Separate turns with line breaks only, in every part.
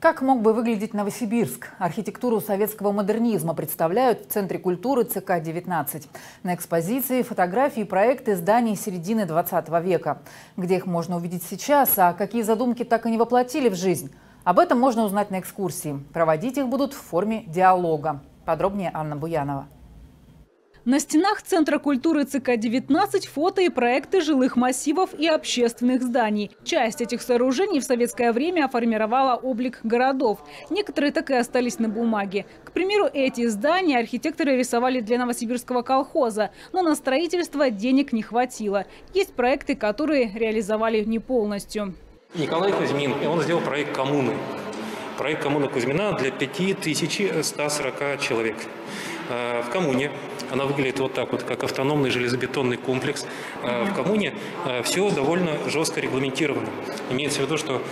Как мог бы выглядеть Новосибирск? Архитектуру советского модернизма представляют в Центре культуры ЦК-19. На экспозиции фотографии и проекты зданий середины 20 века. Где их можно увидеть сейчас, а какие задумки так и не воплотили в жизнь? Об этом можно узнать на экскурсии. Проводить их будут в форме диалога. Подробнее Анна Буянова.
На стенах Центра культуры ЦК-19 фото и проекты жилых массивов и общественных зданий. Часть этих сооружений в советское время формировала облик городов. Некоторые так и остались на бумаге. К примеру, эти здания архитекторы рисовали для Новосибирского колхоза, но на строительство денег не хватило. Есть проекты, которые реализовали не полностью.
Николай Кузьмин, и он сделал проект коммуны. Проект коммуны Кузьмина для 5140 человек. Э, в коммуне она выглядит вот так вот, как автономный железобетонный комплекс. Э, в коммуне э, все довольно жестко регламентировано. Имеется в виду, что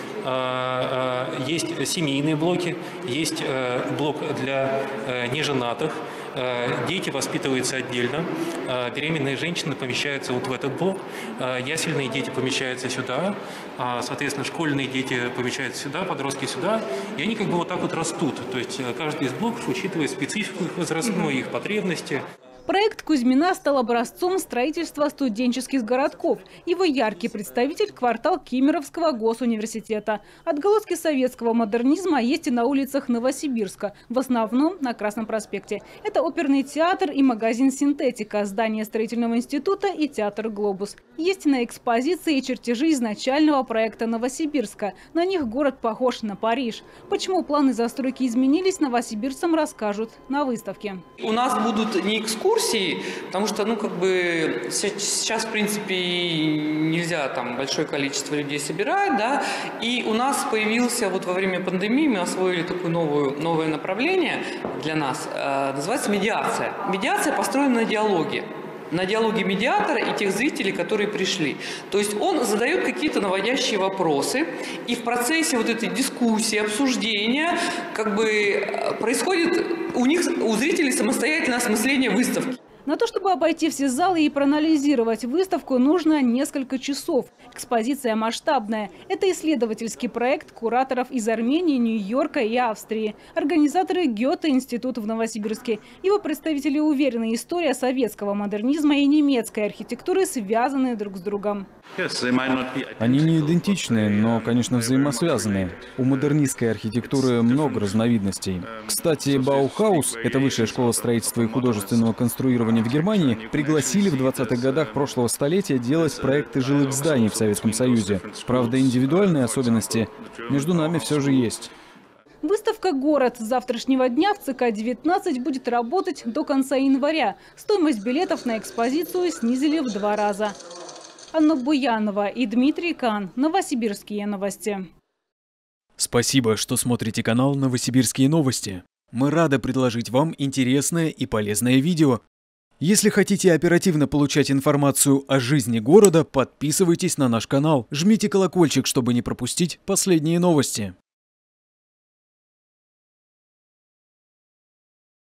есть семейные блоки, есть блок для неженатых, дети воспитываются отдельно, беременные женщины помещаются вот в этот блок, ясельные дети помещаются сюда, соответственно, школьные дети помещаются сюда, подростки сюда, и они как бы вот так вот растут. То есть каждый из блоков учитывает специфику их возрастную, их потребности.
Проект Кузьмина стал образцом строительства студенческих городков. Его яркий представитель – квартал Кемеровского госуниверситета. Отголоски советского модернизма есть и на улицах Новосибирска, в основном на Красном проспекте. Это оперный театр и магазин «Синтетика», здание строительного института и театр «Глобус». Есть на экспозиции чертежи изначального проекта Новосибирска. На них город похож на Париж. Почему планы застройки изменились, новосибирцам расскажут на выставке.
У нас будут не экскурсии, экскурсии, потому что, ну, как бы сейчас, в принципе, нельзя там большое количество людей собирать, да, и у нас появился вот во время пандемии, мы освоили такое новое, новое направление для нас, э, называется медиация. Медиация построена на диалоге на диалоге медиатора и тех зрителей, которые пришли. То есть он задает какие-то наводящие вопросы, и в процессе вот этой дискуссии, обсуждения, как бы э, происходит у них, у зрителей самостоятельное осмысление выставки.
На то, чтобы обойти все залы и проанализировать выставку, нужно несколько часов. Экспозиция масштабная. Это исследовательский проект кураторов из Армении, Нью-Йорка и Австрии. Организаторы Гёте-институт в Новосибирске. Его представители уверены, история советского модернизма и немецкой архитектуры связаны друг с другом.
Они не идентичны, но, конечно, взаимосвязаны. У модернистской архитектуры много разновидностей. Кстати, Баухаус, это высшая школа строительства и художественного конструирования в Германии пригласили в 20-х годах прошлого столетия делать проекты жилых зданий в Советском Союзе. Правда, индивидуальные особенности между нами все же есть.
Выставка «Город» с завтрашнего дня в ЦК-19 будет работать до конца января. Стоимость билетов на экспозицию снизили в два раза. Анна Буянова и Дмитрий Кан. Новосибирские новости.
Спасибо, что смотрите канал «Новосибирские новости». Мы рады предложить вам интересное и полезное видео. Если хотите оперативно получать информацию о жизни города, подписывайтесь на наш канал, жмите колокольчик, чтобы не пропустить последние новости.